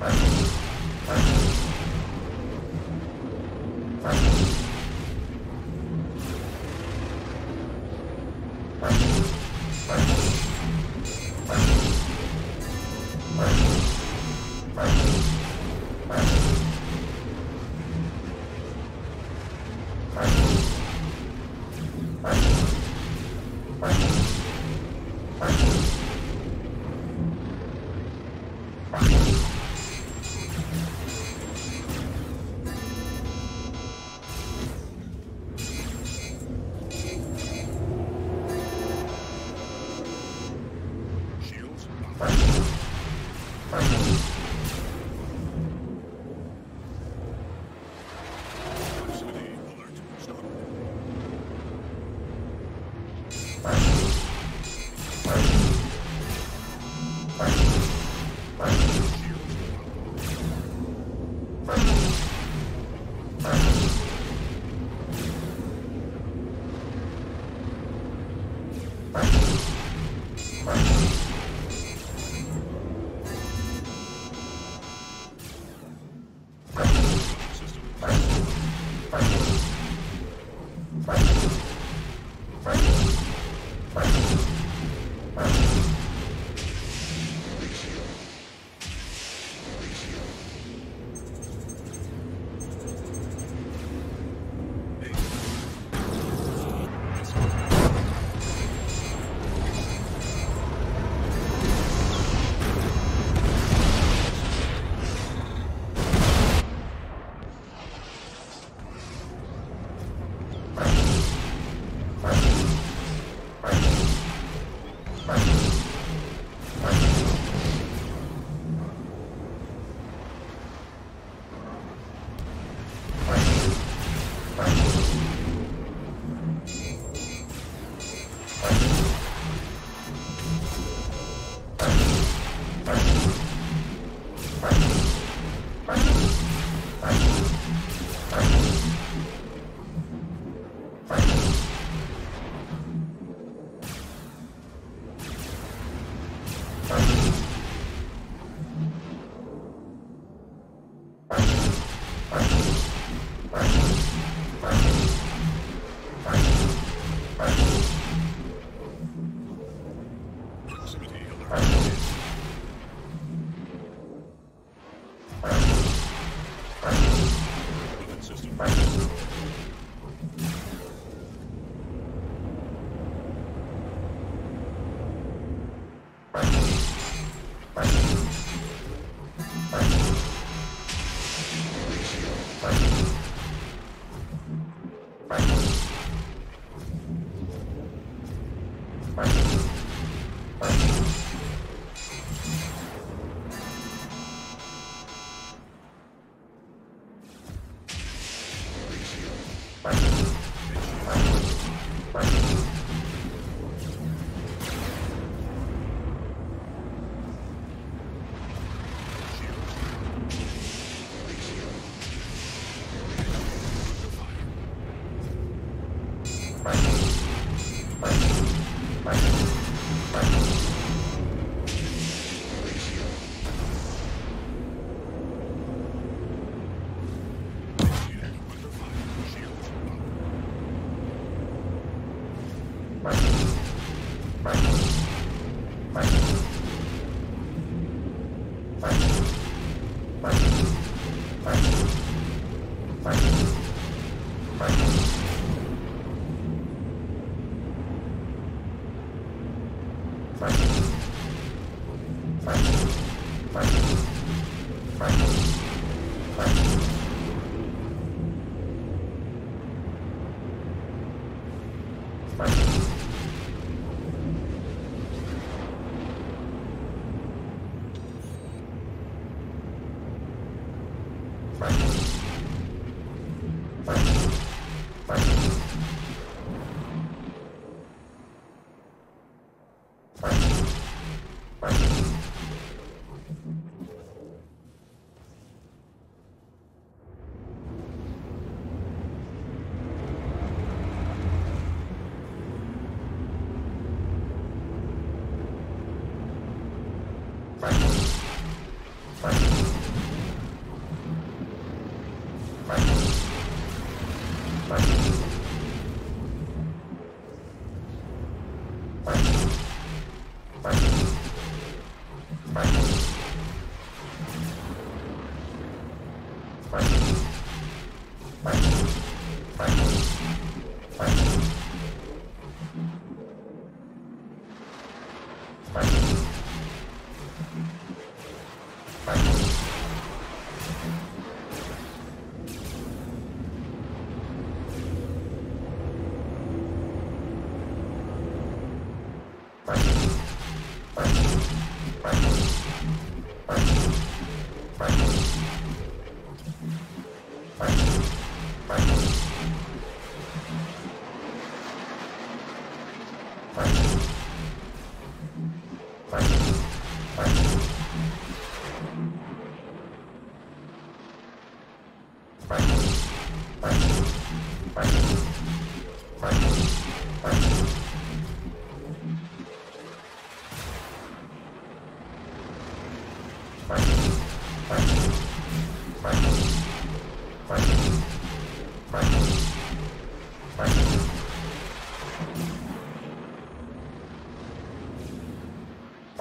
Shields Proximity alert. Shields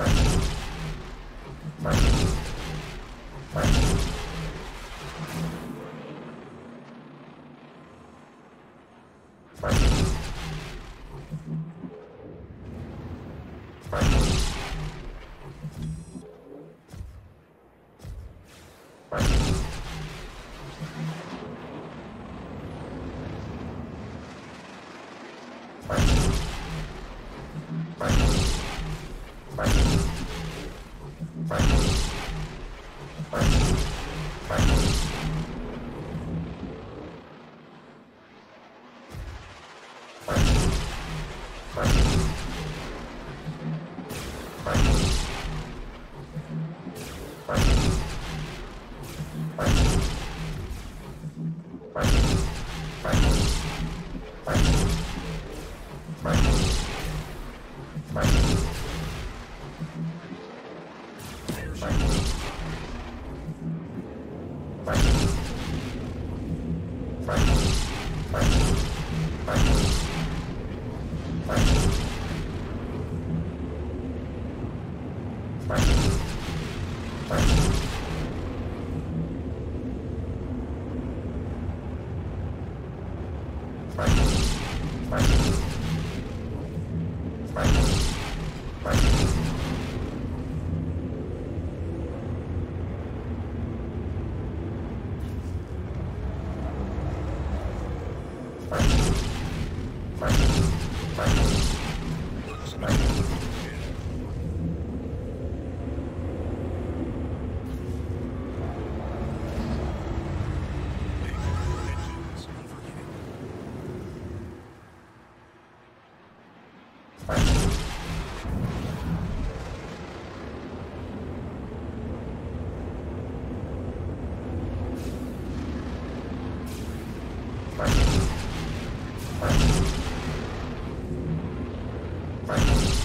Sure. Thank you. Thank you. Legends Thank you.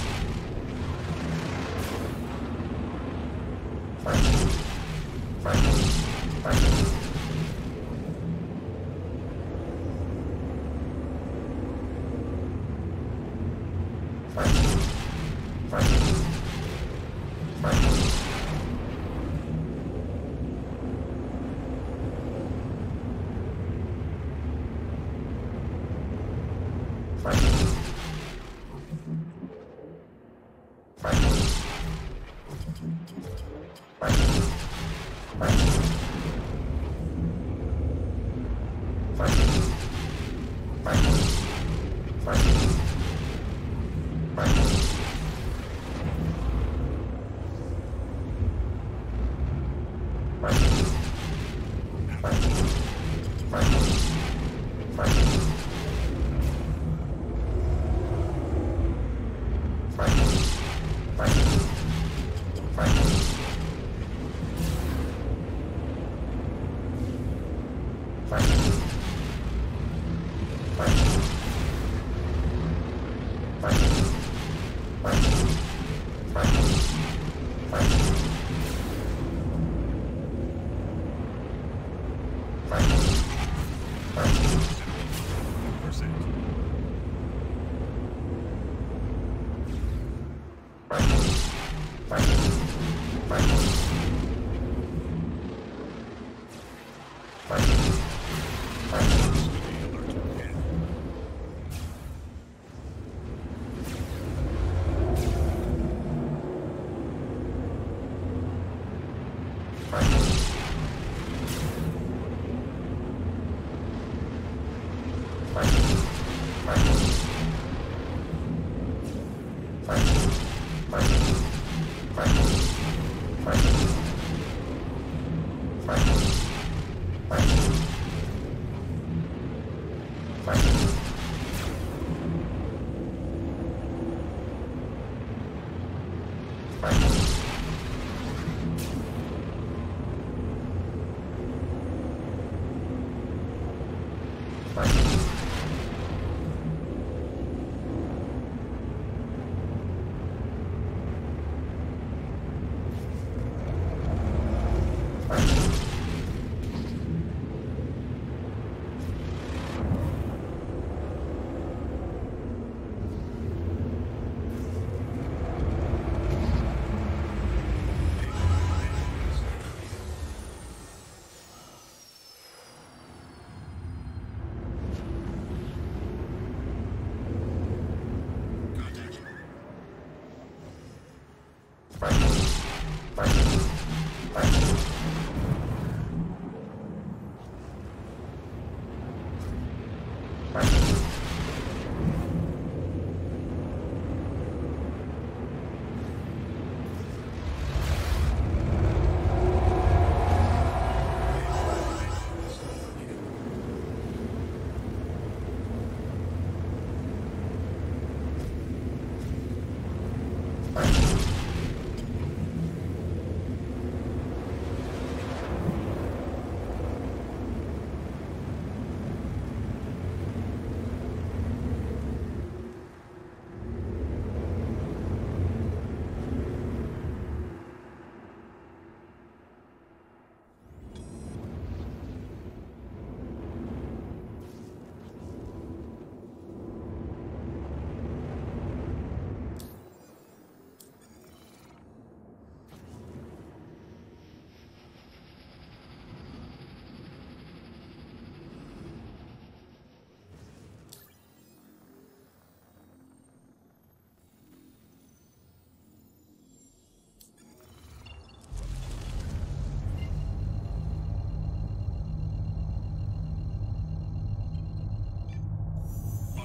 Thank you. Ahead. Contact. Thank.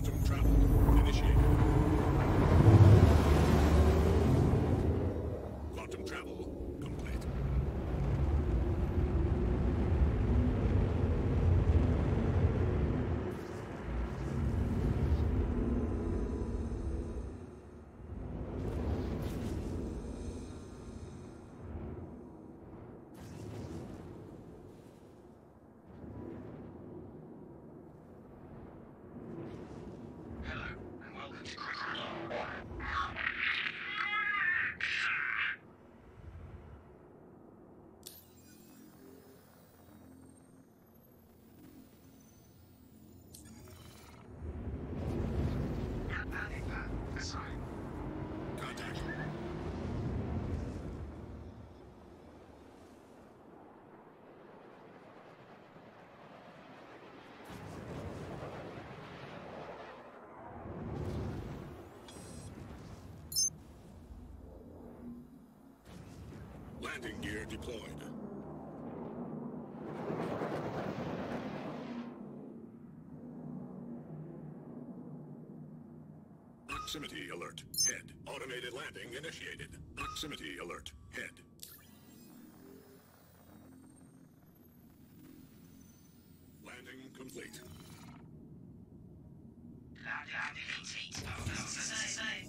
Quantum travel initiated. Landing gear deployed. Proximity alert. Head. Automated landing initiated. Proximity alert. Head. Landing complete. Landing complete.